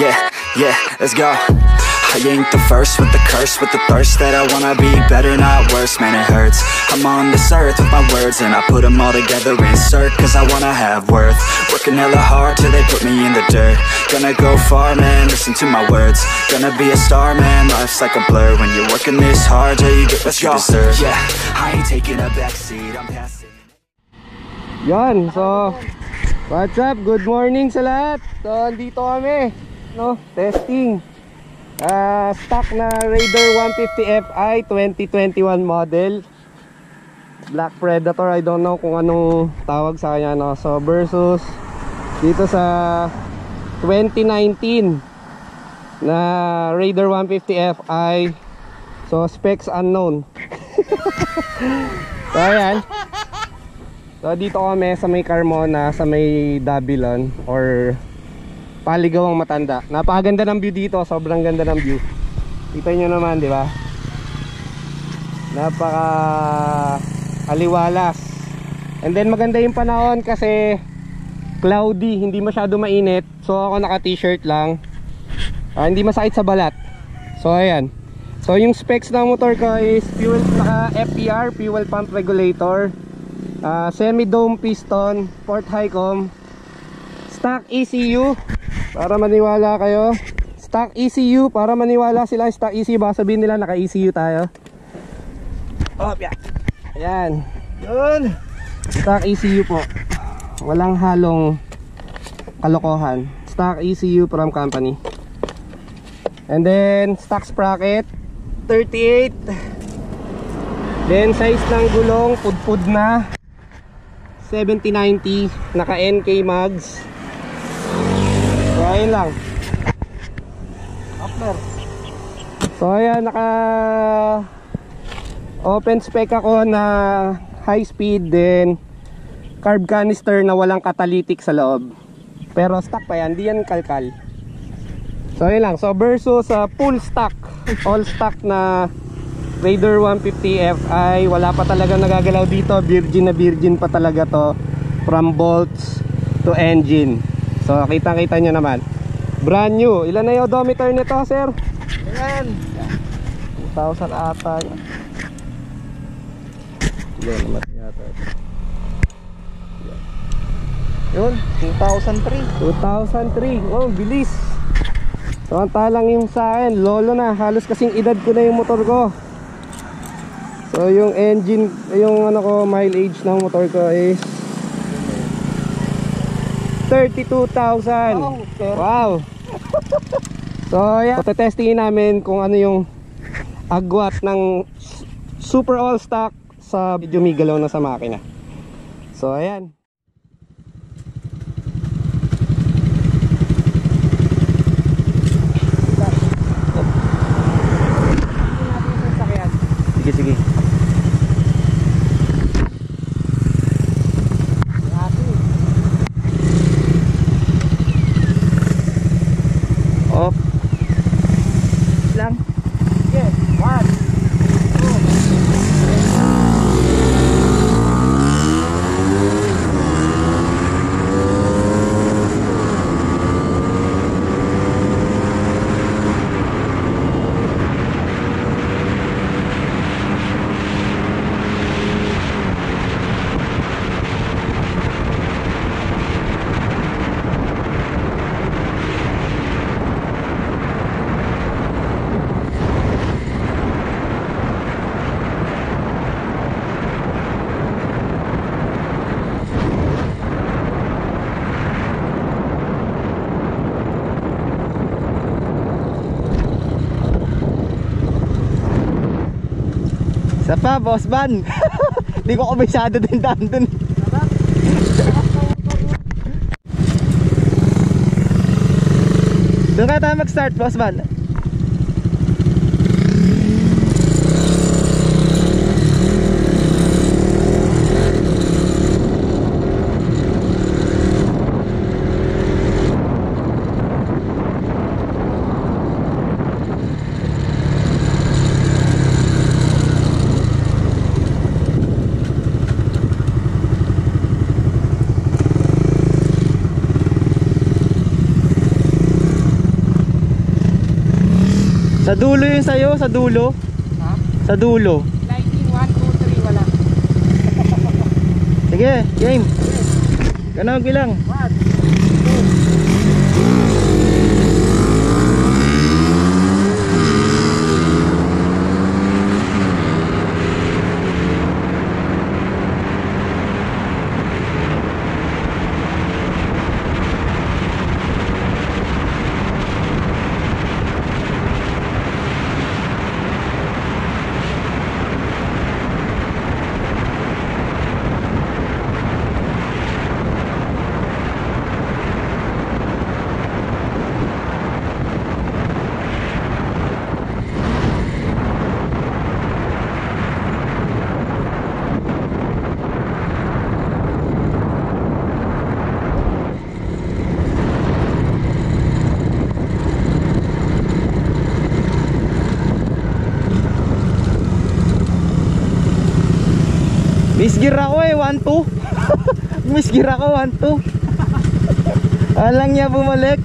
Yeah, yeah, let's go. I ain't the first with the curse, with the thirst that I wanna be better, not worse, man it hurts. I'm on this earth with my words and I put them all together, insert, cause I wanna have worth. Working hella hard till they put me in the dirt. Gonna go far, man, listen to my words. Gonna be a star, man, life's like a blur. When you're working this hard, yeah, you get what you deserve. Yeah, I ain't taking a backseat, I'm passing. Yan, so What's up? Good morning sa lahat. So, andito kami no? Testing. Ah, Stock na Raider 150 Fi 2021 model. Black Predator I don't know kung anong tawag sa kanya no? So, versus Dito sa 2019 Na Raider 150 Fi So, specs unknown. So, ayan. So dito kami sa may Carmona, sa may Dabilon or Paligawang Matanda. Napakaganda ng view dito, sobrang ganda ng view. Kita nyo naman, di ba? Napaka aliwalas. And then maganda yung panahon kasi cloudy, hindi masyado mainit. So ako naka t-shirt lang. Ah, hindi masakit sa balat. So ayan. So yung specs ng motor ko is fuel naka FPR, fuel pump regulator uh, semi-dome piston port high com stock ECU para maniwala kayo stock ECU para maniwala sila stock ECU baka sabihin nila naka ECU tayo. Oh yeah. ayan. Yun. Stock ECU po. Walang halong kalokohan. Stock ECU from company. And then stock sprocket 38 then size ng gulong pudpud na. 7090 naka NK mags so ayun lang. Upler so ayan naka open spec ako na high speed then carb canister na walang catalytic sa loob. Pero stock pa yan di yan kalkal. So ayun lang. So versus uh, full stock all stock na Raider 150 Fi wala pa talaga nagagalaw dito. Virgin na virgin pa talaga to. From bolts to engine so kita kita nyo naman. Brand new. Ilan na yung odometer nito sir? Ayan. 2,000 ata. Ilan naman yata Yun 2003 2003 oh bilis. Samantalang yung sa akin lolo na. Halos kasing edad ko na yung motor ko. So yung engine, yung ano ko mileage ng motor ko is 32,000. Wow. So yeah, so, testingin namin kung ano yung agwat ng super all stock sa dumigalaw na sa makina. So ayan. Sige sige. Isa pa, boss ban. Hindi ko kabisado din daan dun. Doon ka tayo mag-start, boss ban. Sa dulo yun sa'yo, sa dulo. Ha? Sa dulo. Lightning 1, 2, 3, wala. Sige, game. Ganun bilang. 1, Miss gear ako eh, 1-2. Miss gear ako, 1-2. Alang niya bumalik.